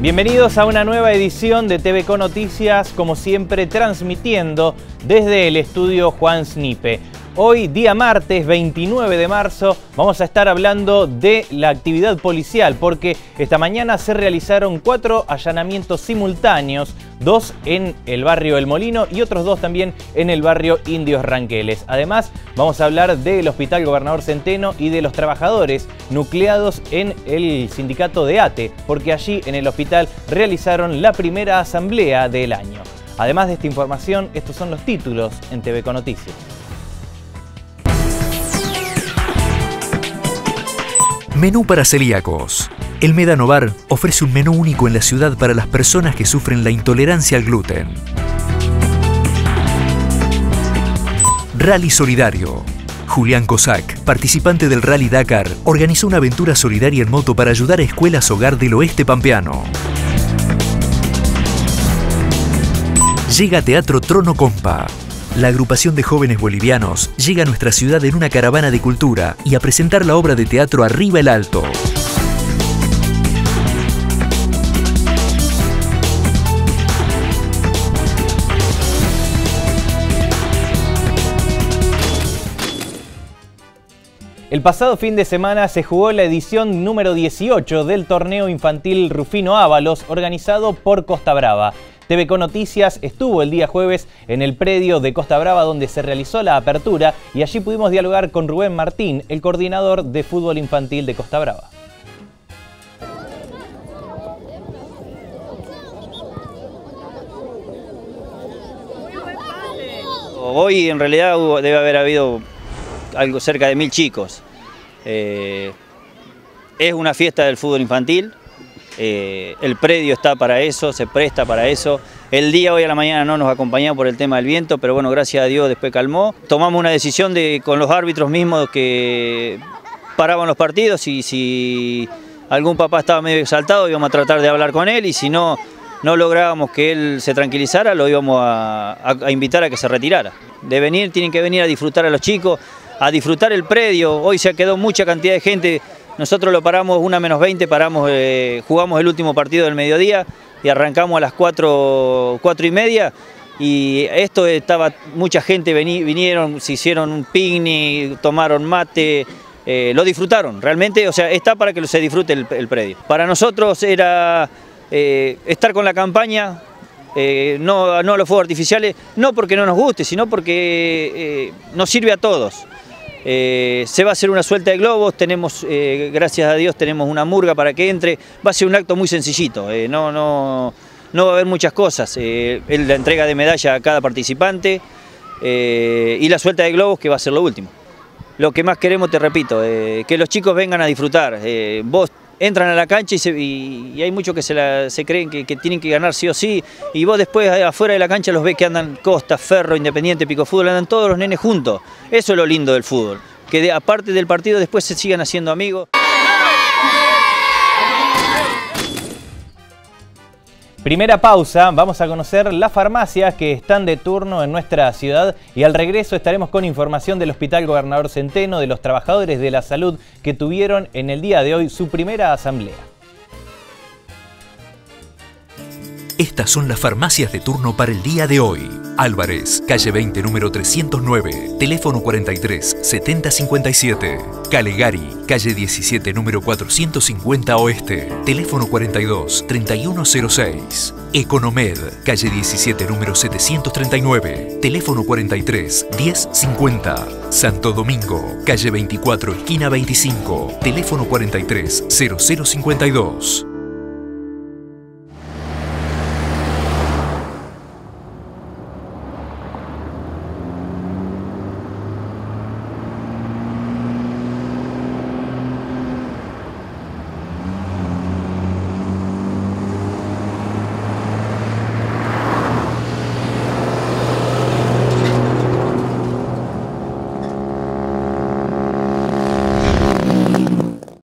Bienvenidos a una nueva edición de TVC Noticias, como siempre transmitiendo desde el estudio Juan Snipe. Hoy, día martes 29 de marzo, vamos a estar hablando de la actividad policial porque esta mañana se realizaron cuatro allanamientos simultáneos, dos en el barrio El Molino y otros dos también en el barrio Indios Ranqueles. Además, vamos a hablar del Hospital Gobernador Centeno y de los trabajadores nucleados en el sindicato de ATE, porque allí en el hospital realizaron la primera asamblea del año. Además de esta información, estos son los títulos en TVC Noticias. Menú para celíacos. El Medanovar ofrece un menú único en la ciudad para las personas que sufren la intolerancia al gluten. Rally Solidario. Julián Cosac, participante del Rally Dakar, organizó una aventura solidaria en moto para ayudar a escuelas hogar del oeste pampeano. Llega Teatro Trono Compa, la agrupación de jóvenes bolivianos llega a nuestra ciudad en una caravana de cultura y a presentar la obra de teatro Arriba el Alto. El pasado fin de semana se jugó la edición número 18 del torneo infantil Rufino Ábalos organizado por Costa Brava. TVC Noticias estuvo el día jueves en el predio de Costa Brava donde se realizó la apertura y allí pudimos dialogar con Rubén Martín, el coordinador de fútbol infantil de Costa Brava. Hoy en realidad debe haber habido algo cerca de mil chicos. Eh, es una fiesta del fútbol infantil, eh, el predio está para eso, se presta para eso. El día hoy a la mañana no nos acompañó por el tema del viento, pero bueno, gracias a Dios después calmó. Tomamos una decisión de, con los árbitros mismos que paraban los partidos y si algún papá estaba medio exaltado íbamos a tratar de hablar con él y si no, no lográbamos que él se tranquilizara, lo íbamos a, a invitar a que se retirara. De venir, tienen que venir a disfrutar a los chicos, a disfrutar el predio. Hoy se quedado mucha cantidad de gente nosotros lo paramos una menos 20, paramos, eh, jugamos el último partido del mediodía y arrancamos a las 4, y media. Y esto estaba, mucha gente vinieron, se hicieron un picnic, tomaron mate, eh, lo disfrutaron, realmente, o sea, está para que se disfrute el, predio. Para nosotros era eh, estar con la campaña, no, no a los fuegos artificiales, no porque no nos guste, sino porque nos sirve a todos. Eh, se va a hacer una suelta de globos, tenemos, eh, gracias a Dios, tenemos una murga para que entre. Va a ser un acto muy sencillito, eh, no, no, no va a haber muchas cosas. la entrega de medalla a cada participante y la suelta de globos que va a ser lo último. Lo que más queremos, te repito, que los chicos vengan a disfrutar. vos entran a la cancha y, hay muchos que se, creen que, tienen que ganar sí o sí, y vos después afuera de la cancha los ves que andan Costa, Ferro, Independiente, Pico Fútbol, andan todos los nenes juntos. Eso es lo lindo del fútbol, que aparte del partido después se sigan haciendo amigos. Primera pausa, vamos a conocer las farmacias que están de turno en nuestra ciudad y al regreso estaremos con información del Hospital Gobernador Centeno, de los trabajadores de la salud que tuvieron en el día de hoy su primera asamblea. Estas son las farmacias de turno para el día de hoy. Álvarez, calle 20, número 309, teléfono 43 7057. Calegari, calle 17, número 450 Oeste, teléfono 42 3106. Economed, calle 17, número 739, teléfono 43 1050. Santo Domingo, calle 24, esquina 25, teléfono 43 0052.